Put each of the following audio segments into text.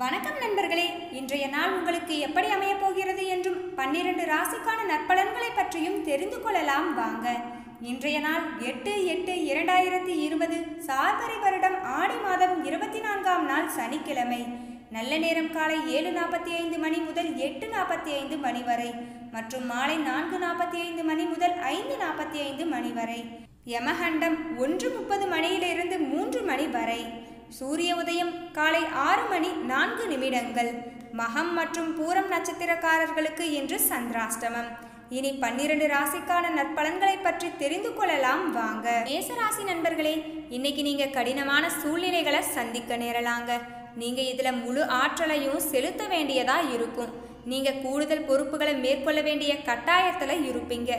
வணக்கம் நண்பர்களே இன்றைய நாள் உங்களுக்கு எப்படி அமையப் போகிறது என்றும் பன்னிரண்டு ராசிக்கான நற்பலன்களை பற்றியும் தெரிந்து கொள்ளலாம் வாங்க. இன்றைய நாள் எட்டு எட்டு இரண்டாயிரத்தி இருபது சார்வரி வருடம் ஆடி மாதம் இருபத்தி நான்காம் நாள் சனிக்கிழமை. நல்ல நேரம் காலை ஏழு நாற்பத்தி ஐந்து மணி முதல் எட்டு நாற்பத்தி ஐந்து மணி வரை மற்றும் மாலை நான்கு நாற்பத்தி ஐந்து மணி முதல் ஐந்து நாற்பத்தி ஐந்து மணி வரை. யமகண்டம் ஒன்று முப்பது மணியிலிருந்து மூன்று மணி வரை. சூரிய உதயம் காலை ஆறு மணி நான்கு நிமிடங்கள். மகம் மற்றும் பூரம் நட்சத்திரக்காரர்களுக்கு இன்று சந்திராஷ்டமம். இனி பன்னிரண்டு ராசிக்கான நற்பலன்களை பற்றி தெரிந்து கொள்ளலாம் வாங்க. மேசராசி நண்பர்களே இன்னைக்கு நீங்க கடினமான சூழ்நிலைகளை சந்திக்க நேரலாங்க. நீங்க இதுல முழு ஆற்றலையும் செலுத்த வேண்டியதா இருக்கும். நீங்க கூடுதல் பொறுப்புகளை மேற்கொள்ள வேண்டிய கட்டாயத்துல இருப்பீங்க.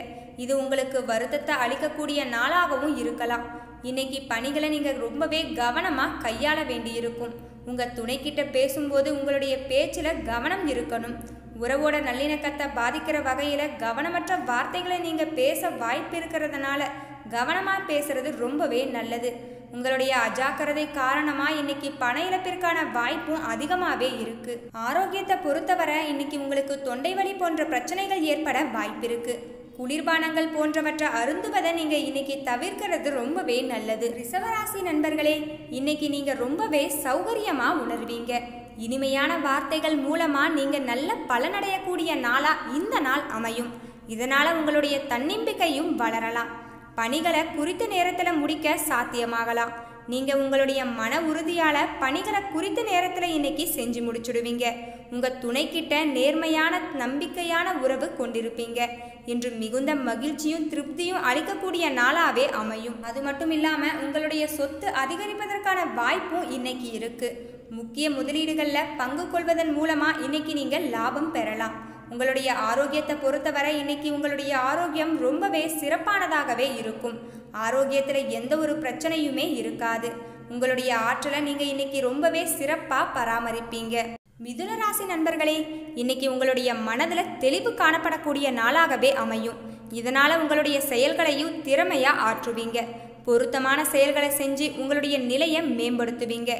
இது உங்களுக்கு வருத்தத்தை அளிக்கக்கூடிய நாளாகவும் இருக்கலாம். இன்னைக்கு பணிகளை நீங்கள் ரொம்பவே கவனமாக கையாள வேண்டியிருக்கும். உங்கள் துணைக்கிட்ட பேசும்போது உங்களுடைய பேச்சில் கவனம் இருக்கணும். உறவோட நல்லிணக்கத்தை பாதிக்கிற வகையில் கவனமற்ற வார்த்தைகளை நீங்கள் பேச வாய்ப்பு இருக்கிறதுனால கவனமாக பேசுறது ரொம்பவே நல்லது. உங்களுடைய அஜாக்கிரதை காரணமாக இன்னைக்கு பண இழப்பிற்கான வாய்ப்பும் அதிகமாகவே இருக்கு. ஆரோக்கியத்தை பொறுத்தவரை இன்னைக்கு உங்களுக்கு தொண்டை வலி போன்ற பிரச்சனைகள் ஏற்பட வாய்ப்பிருக்கு. குளிர்பானங்கள் போன்றவற்றை அருந்துவதை நீங்க இன்னைக்கு தவிர்க்கிறது ரொம்பவே நல்லது. ரிசவராசி நண்பர்களே இன்னைக்கு நீங்க ரொம்பவே சௌகரியமா உணர்வீங்க. இனிமையான வார்த்தைகள் மூலமா நீங்க நல்ல பலனடையக்கூடிய நாளா இந்த நாள் அமையும். இதனால உங்களுடைய தன்னம்பிக்கையும் வளரலாம். பணிகளை குறித்த நேரத்தில் முடிக்க சாத்தியமாகலாம். நீங்கள் உங்களுடைய மன உறுதியால் பணிகளை குறித்த நேரத்தில் இன்னைக்கு செஞ்சு முடிச்சுடுவீங்க. உங்கள் துணைக்கிட்ட நேர்மையான நம்பிக்கையான உறவு கொண்டிருப்பீங்க. இன்று மிகுந்த மகிழ்ச்சியும் திருப்தியும் அளிக்கக்கூடிய நாளாகவே அமையும். அது மட்டும் இல்லாமல் உங்களுடைய சொத்து அதிகரிப்பதற்கான வாய்ப்பும் இன்னைக்கு இருக்குது முக்கிய முதலீடுகளில் பங்கு கொள்வதன் மூலமாக இன்னைக்கு நீங்கள் லாபம் பெறலாம். உங்களுடைய ஆரோக்கியத்தை பொறுத்தவரை இன்னைக்கு உங்களுடைய ஆரோக்கியம் ரொம்பவே சிறப்பானதாகவே இருக்கும். ஆரோக்கியத்தில் எந்த ஒரு பிரச்சனையுமே இருக்காது. உங்களுடைய ஆற்றலை நீங்கள் இன்னைக்கு ரொம்பவே சிறப்பாக பராமரிப்பீங்க. மிதுன ராசி நண்பர்களே இன்னைக்கு உங்களுடைய மனதில் தெளிவு காணப்படக்கூடிய நாளாகவே அமையும். இதனால் உங்களுடைய செயல்களையும் திறமையாக ஆற்றுவீங்க. பொருத்தமான செயல்களை செஞ்சு உங்களுடைய நிலையை மேம்படுத்துவீங்க.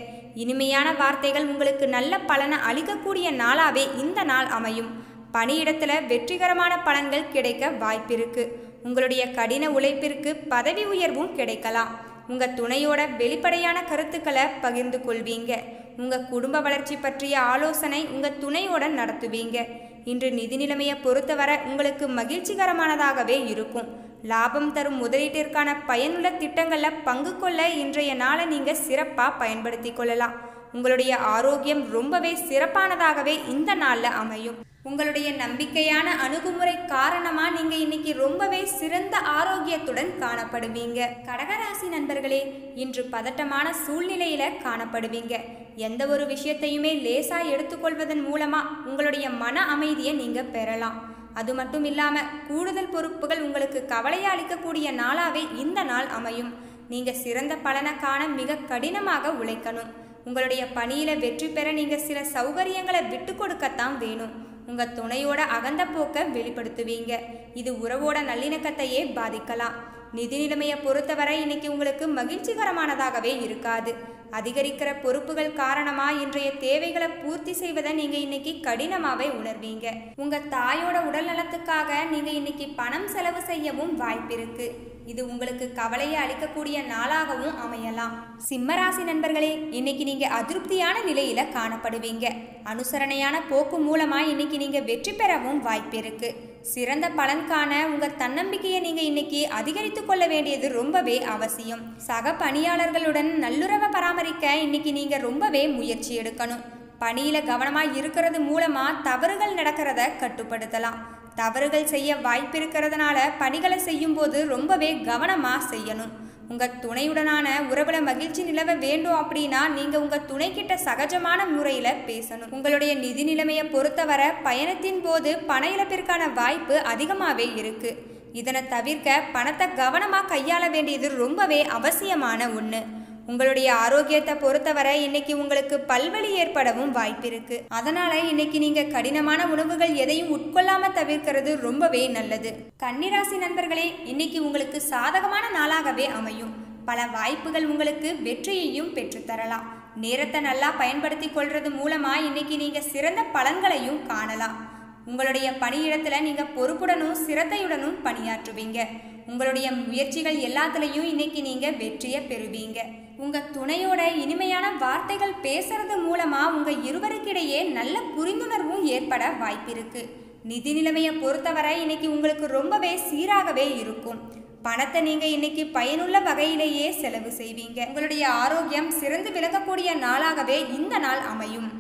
இனிமையான வார்த்தைகள் உங்களுக்கு நல்ல பலனை அளிக்கக்கூடிய நாளாகவே இந்த நாள் அமையும். பணியிடத்தில் வெற்றிகரமான பலன்கள் கிடைக்க வாய்ப்பிருக்கு. உங்களுடைய கடின உழைப்பிற்கு பதவி உயர்வும் கிடைக்கலாம். உங்க துணையோட வெளிப்படையான கருத்துக்களை பகிர்ந்து கொள்வீங்க. உங்க குடும்ப வளர்ச்சி பற்றிய ஆலோசனை உங்க துணையோட நடத்துவீங்க. இன்று நிதி நிலைமையை பொறுத்தவரை உங்களுக்கு மகிழ்ச்சிகரமானதாகவே இருக்கும். லாபம் தரும் முதலீட்டிற்கான பயனுள்ள திட்டங்களில் பங்கு கொள்ள இன்றைய நாளை நீங்கள் சிறப்பாக பயன்படுத்தி கொள்ளலாம். உங்களுடைய ஆரோக்கியம் ரொம்பவே சிறப்பானதாகவே இந்த நாளில் அமையும். உங்களுடைய நம்பிக்கையான அணுகுமுறை காரணமா நீங்க இன்னைக்கு ரொம்பவே சிறந்த ஆரோக்கியத்துடன் காணப்படுவீங்க. கடகராசி நண்பர்களே இன்று பதட்டமான சூழ்நிலையில காணப்படுவீங்க. எந்த ஒரு விஷயத்தையுமே லேசா எடுத்துக்கொள்வதன் மூலமா உங்களுடைய மன அமைதியை நீங்க பெறலாம். அது மட்டும் இல்லாம கூடுதல் பொறுப்புகள் உங்களுக்கு கவலையை அளிக்கக்கூடிய நாளாவே இந்த நாள் அமையும். நீங்க சிறந்த பலனை காண மிக கடினமாக உழைக்கணும். உங்களுடைய பணியில வெற்றி பெற நீங்க சில சௌகரியங்களை விட்டு கொடுக்கத்தான் வேணும். உங்க துணையோட அகந்த போக்க வெளிப்படுத்துவீங்க. இது உறவோட நல்லிணக்கத்தையே பாதிக்கலாம். நிதி நிலைமையை பொறுத்தவரை இன்னைக்கு உங்களுக்கு மகிழ்ச்சிகரமானதாகவே இருக்காது. அதிகரிக்கிற பொறுப்புகள் காரணமா இன்றைய தேவைகளை பூர்த்தி செய்வதை நீங்க இன்னைக்கு கடினமாவே உணர்வீங்க. உங்க தாயோட உடல் நலத்துக்காக நீங்க இன்னைக்கு பணம் செலவு செய்யவும் வாய்ப்பிருக்கு இது உங்களுக்கு கவலையை அளிக்கக்கூடிய நாளாகவும் அமையலாம். சிம்மராசி நண்பர்களே இன்னைக்கு நீங்க அதிருப்தியான நிலையில காணப்படுவீங்க. அனுசரணையான போக்கு மூலமா இன்னைக்கு நீங்க வெற்றி பெறவும் வாய்ப்பிருக்கு சிறந்த பலன் காண தன்னம்பிக்கையை நீங்கள் இன்னைக்கு அதிகரித்து கொள்ள வேண்டியது ரொம்பவே அவசியம். சக பணியாளர்களுடன் நல்லுறவை பராமரிக்க இன்னைக்கு நீங்கள் ரொம்பவே முயற்சி எடுக்கணும். பணியில் கவனமாக இருக்கிறது மூலமாக தவறுகள் நடக்கிறத கட்டுப்படுத்தலாம். தவறுகள் செய்ய வாய்ப்பு இருக்கிறதுனால பணிகளை செய்யும்போது ரொம்பவே கவனமாக செய்யணும். உங்கள் துணையுடனான உறவுல மகிழ்ச்சி நிலவ வேண்டும் அப்படின்னா நீங்கள் உங்கள் துணைக்கிட்ட சகஜமான முறையில் பேசணும். உங்களுடைய நிதி நிலைமையை பொறுத்தவரை பயணத்தின் போது பண இழப்பிற்கான வாய்ப்பு அதிகமாகவே இருக்குது இதனை தவிர்க்க பணத்தை கவனமாக கையாள வேண்டியது ரொம்பவே அவசியமான ஒன்று உங்களுடைய ஆரோக்கியத்தை பொறுத்தவரை இன்னைக்கு உங்களுக்கு பல்வலி ஏற்படவும் வாய்ப்பிருக்கு. அதனால இன்னைக்கு நீங்க கடினமான உணவுகள் எதையும் உட்கொள்ளாம தவிர்க்கிறது ரொம்பவே நல்லது. கன்னிராசி நண்பர்களே இன்னைக்கு உங்களுக்கு சாதகமான நாளாகவே அமையும். பல வாய்ப்புகள் உங்களுக்கு வெற்றியையும் பெற்றுத்தரலாம் நேரத்தை நல்லா பயன்படுத்தி கொள்றது மூலமா இன்னைக்கு நீங்க சிறந்த பலன்களையும் காணலாம். உங்களுடைய பணியிடத்துல நீங்க பொறுப்புடனும் சிரத்தையுடனும் பணியாற்றுவீங்க. உங்களுடைய முயற்சிகள் எல்லாத்துலேயும் இன்னைக்கு நீங்க வெற்றியை பெறுவீங்க. உங்கள் துணையோட இனிமையான வார்த்தைகள் பேசுறது மூலமாக உங்கள் இருவருக்கிடையே நல்ல புரிந்துணர்வும் ஏற்பட வாய்ப்பிருக்கு. நிதி நிலைமையை பொறுத்தவரை இன்னைக்கு உங்களுக்கு ரொம்பவே சீராகவே இருக்கும். பணத்தை நீங்கள் இன்னைக்கு பயனுள்ள வகையிலேயே செலவு செய்வீங்க. உங்களுடைய ஆரோக்கியம் சிறந்து விளங்கக்கூடிய நாளாகவே இந்த நாள் அமையும்.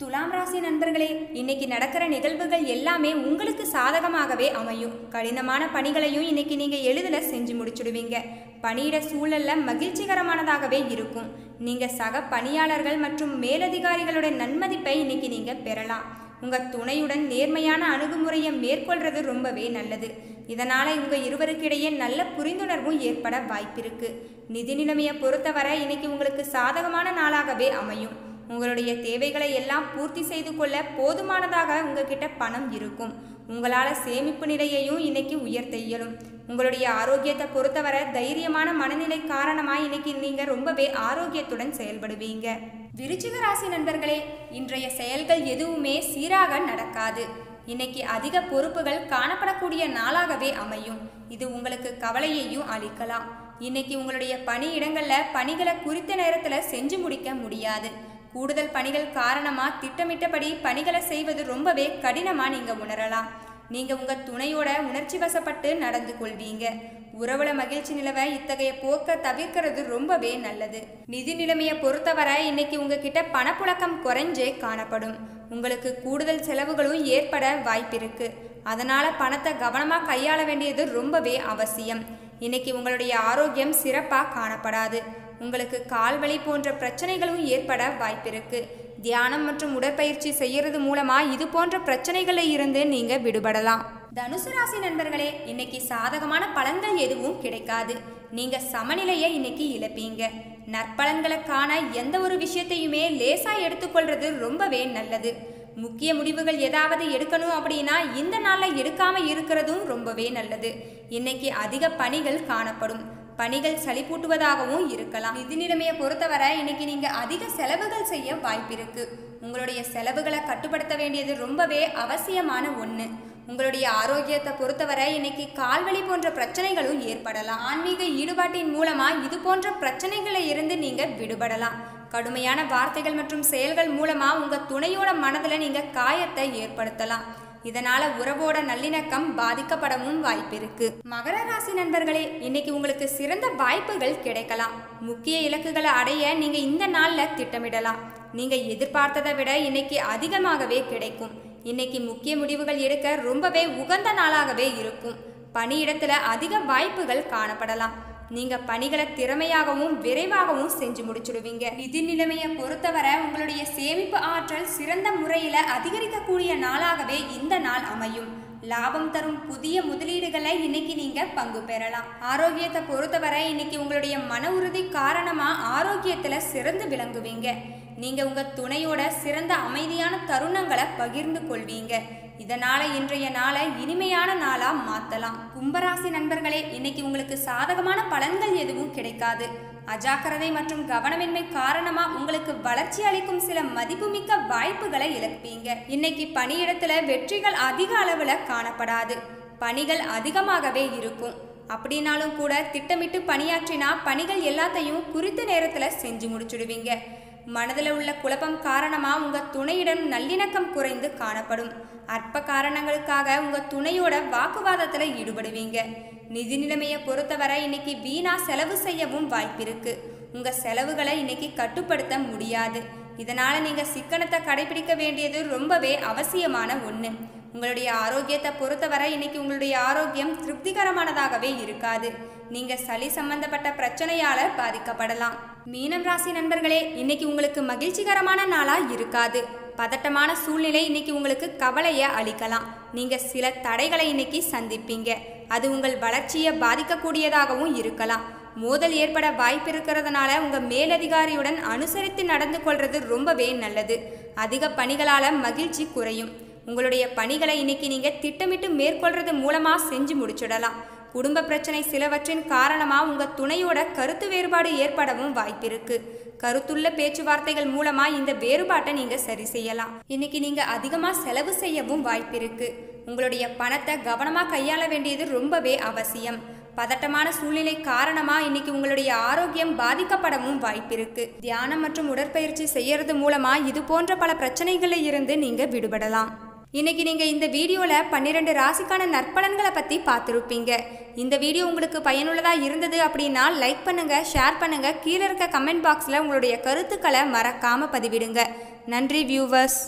துலாம் ராசி நண்பர்களே இன்னைக்கு நடக்கிற நிகழ்வுகள் எல்லாமே உங்களுக்கு சாதகமாகவே அமையும். கடினமான பணிகளையும் இன்னைக்கு நீங்க எளிதில் செஞ்சு முடிச்சுடுவீங்க. பணியிட சூழல்ல மகிழ்ச்சிகரமானதாகவே இருக்கும். நீங்க சக பணியாளர்கள் மற்றும் மேலதிகாரிகளுடைய நன்மதிப்பை இன்னைக்கு நீங்க பெறலாம். உங்க துணையுடன் நேர்மையான அணுகுமுறையை மேற்கொள்றது ரொம்பவே நல்லது. இதனால உங்க இருவருக்கிடையே நல்ல புரிந்துணர்வும் ஏற்பட வாய்ப்பிருக்கு. நிதி நிலைமையை பொறுத்தவரை இன்னைக்கு உங்களுக்கு சாதகமான நாளாகவே அமையும். உங்களுடைய தேவைகளை எல்லாம் பூர்த்தி செய்து கொள்ள போதுமானதாக உங்ககிட்ட பணம் இருக்கும். உங்களால் சேமிப்பு நிலையையும் இன்னைக்கு உயர்த்த இயலும். உங்களுடைய ஆரோக்கியத்தை பொறுத்தவரை தைரியமான மனநிலை காரணமாக இன்னைக்கு நீங்கள் ரொம்பவே ஆரோக்கியத்துடன் செயல்படுவீங்க. விருச்சிக ராசி நண்பர்களே இன்றைய செயல்கள் எதுவுமே சீராக நடக்காது. இன்னைக்கு அதிக பொறுப்புகள் காணப்படக்கூடிய நாளாகவே அமையும். இது உங்களுக்கு கவலையையும் அளிக்கலாம். இன்னைக்கு உங்களுடைய பணியிடங்களில் பணிகளை குறித்த நேரத்தில் செஞ்சு முடிக்க முடியாது. கூடுதல் பணிகள் காரணமாக திட்டமிட்டபடி பணிகளை செய்வது ரொம்பவே கடினமாக நீங்கள் உணரலாம். நீங்கள் உங்கள் துணையோட உணர்ச்சி வசப்பட்டு நடந்து கொள்வீங்க. உறவுல மகிழ்ச்சி நிலவை இத்தகைய போக்க தவிர்க்கிறது ரொம்பவே நல்லது. நிதி நிலைமையை பொறுத்தவரை இன்னைக்கு உங்ககிட்ட பணப்புழக்கம் குறைஞ்சே காணப்படும். உங்களுக்கு கூடுதல் செலவுகளும் ஏற்பட வாய்ப்பிருக்கு. அதனால பணத்தை கவனமாக கையாள வேண்டியது ரொம்பவே அவசியம். இன்னைக்கு உங்களுடைய ஆரோக்கியம் சிறப்பாக காணப்படாது. உங்களுக்கு கால்வலி போன்ற பிரச்சனைகளும் ஏற்பட வாய்ப்பிருக்கு. தியானம் மற்றும் உடற்பயிற்சி செய்யறது மூலமா இது போன்ற பிரச்சனைகளில் இருந்து நீங்க விடுபடலாம். தனுசு ராசி நண்பர்களே இன்னைக்கு சாதகமான பலன்கள் எதுவும் கிடைக்காது. நீங்க சமநிலையை இன்னைக்கு இழப்பீங்க. நற்பலன்களுக்கான எந்த ஒரு விஷயத்தையுமே லேசா எடுத்துக்கொள்றது ரொம்பவே நல்லது. முக்கிய முடிவுகள் ஏதாவது எடுக்கணும் அப்படின்னா இந்த நாளில் எடுக்காம இருக்கிறதும் ரொம்பவே நல்லது. இன்னைக்கு அதிக பணிகள் காணப்படும். பணிகள் சளிப்பூட்டுவதாகவும் இருக்கலாம். நிதி நிலைமையை பொறுத்தவரை இன்னைக்கு நீங்க அதிக செலவுகள் செய்ய வாய்ப்பிருக்கு. உங்களுடைய செலவுகளை கட்டுப்படுத்த வேண்டியது ரொம்பவே அவசியமான ஒன்று உங்களுடைய ஆரோக்கியத்தை பொறுத்தவரை இன்னைக்கு கால்வலி போன்ற பிரச்சனைகளும் ஏற்படலாம். ஆன்மீக ஈடுபாட்டின் மூலமா இது போன்ற பிரச்சனைகளை இருந்து நீங்க விடுபடலாம். கடுமையான வார்த்தைகள் மற்றும் செயல்கள் மூலமா உங்க துணையோட மனதுல நீங்க காயத்தை ஏற்படுத்தலாம். இதனால உறவோட நல்லிணக்கம் பாதிக்கப்படவும் வாய்ப்பிருக்கு. மகர ராசி நண்பர்களே இன்னைக்கு உங்களுக்கு சிறந்த வாய்ப்புகள் கிடைக்கலாம். முக்கிய இலக்குகளை அடைய நீங்க இந்த நாள்ல திட்டமிடலாம். நீங்க எதிர்பார்த்ததை விட இன்னைக்கு அதிகமாகவே கிடைக்கும். இன்னைக்கு முக்கிய முடிவுகள் எடுக்க ரொம்பவே உகந்த நாளாகவே இருக்கும். பணியிடத்துல அதிக வாய்ப்புகள் காணப்படலாம். நீங்க பணிகளை திறமையாகவும் விரைவாகவும் செஞ்சு முடிச்சுடுவீங்க. நிதி நிலைமையை பொறுத்தவரை உங்களுடைய சேமிப்பு ஆற்றல் சிறந்த முறையில அதிகரிக்கக்கூடிய நாளாகவே இந்த நாள் அமையும். லாபம் தரும் புதிய முதலீடுகளை இன்னைக்கு நீங்க பங்கு பெறலாம். ஆரோக்கியத்தை பொறுத்தவரை இன்னைக்கு உங்களுடைய மன உறுதி காரணமா ஆரோக்கியத்துல சிறந்து விளங்குவீங்க. நீங்க உங்க துணையோட சிறந்த அமைதியான தருணங்களை பகிர்ந்து கொள்வீங்க. இதனால் இன்றைய நாளை இனிமையான நாளாக மாற்றலாம் கும்பராசி நண்பர்களே இன்னைக்கு உங்களுக்கு சாதகமான பலன்கள் எதுவும் கிடைக்காது. அஜாக்கிரதை மற்றும் கவனமின்மை காரணமா உங்களுக்கு வளர்ச்சி அளிக்கும் சில மதிப்புமிக்க வாய்ப்புகளை இழப்பீங்க. இன்னைக்கு பணியிடத்துல வெற்றிகள் அதிக அளவுல காணப்படாது. பணிகள் அதிகமாகவே இருக்கும். அப்படின்னாலும் கூட திட்டமிட்டு பணியாற்றினா பணிகள் எல்லாத்தையும் குறித்த நேரத்துல செஞ்சு முடிச்சுடுவீங்க. மனதில் உள்ள குழப்பம் காரணமாக உங்கள் துணையுடன் நல்லிணக்கம் குறைந்து காணப்படும். அற்ப காரணங்களுக்காக உங்கள் துணையோட வாக்குவாதத்தில் ஈடுபடுவீங்க. நிதி நிலைமையை பொறுத்தவரை இன்னைக்கு வீணா செலவு செய்யவும் வாய்ப்பிருக்கு. உங்கள் செலவுகளை இன்னைக்கு கட்டுப்படுத்த முடியாது. இதனால் நீங்கள் சிக்கனத்தை கடைபிடிக்க வேண்டியது ரொம்பவே அவசியமான ஒன்று உங்களுடைய ஆரோக்கியத்தை பொறுத்தவரை இன்னைக்கு உங்களுடைய ஆரோக்கியம் திருப்திகரமானதாகவே இருக்காது. நீங்கள் சளி சம்பந்தப்பட்ட பிரச்சனையால் பாதிக்கப்படலாம். மீனம் ராசி நண்பர்களே இன்னைக்கு உங்களுக்கு மகிழ்ச்சிகரமான நாளா இருக்காது. பதட்டமான சூழ்நிலை இன்னைக்கு உங்களுக்கு கவலையை அளிக்கலாம். நீங்க சில தடைகளை இன்னைக்கு சந்திப்பீங்க. அது உங்கள் வளர்ச்சியை பாதிக்கக்கூடியதாகவும் இருக்கலாம். மோதல் ஏற்பட வாய்ப்பு இருக்கிறதுனால உங்க மேலதிகாரியுடன் அனுசரித்து நடந்து கொள்றது ரொம்பவே நல்லது. அதிக பணிகளால மகிழ்ச்சி குறையும். உங்களுடைய பணிகளை இன்னைக்கு நீங்க திட்டமிட்டு மேற்கொள்றது மூலமா செஞ்சு முடிச்சிடலாம். குடும்ப பிரச்சனை சிலவற்றின் காரணமாக உங்கள் துணையோட கருத்து வேறுபாடு ஏற்படவும் வாய்ப்பிருக்கு. கருத்துள்ள பேச்சுவார்த்தைகள் மூலமா இந்த வேறுபாட்டை நீங்க சரி செய்யலாம். இன்னைக்கு நீங்க அதிகமா செலவு செய்யவும் வாய்ப்பிருக்கு. உங்களுடைய பணத்தை கவனமா கையாள வேண்டியது ரொம்பவே அவசியம். பதட்டமான சூழ்நிலை காரணமா இன்னைக்கு உங்களுடைய ஆரோக்கியம் பாதிக்கப்படவும் வாய்ப்பிருக்கு. தியானம் மற்றும் உடற்பயிற்சி செய்யறது மூலமா இது போன்ற பல பிரச்சனைகளில் இருந்து நீங்க விடுபடலாம். இன்னைக்கு நீங்க இந்த வீடியோல பன்னிரெண்டு ராசிக்கான நற்பலன்களை பத்தி பார்த்துருப்பீங்க. இந்த வீடியோ உங்களுக்கு பயனுள்ளதா இருந்தது அப்படின்னா லைக் பண்ணுங்க ஷேர் பண்ணுங்க கீழே இருக்க கமெண்ட் பாக்ஸ்ல உங்களுடைய கருத்துக்களை மறக்காம பதிவிடுங்க. நன்றி வியூவர்ஸ்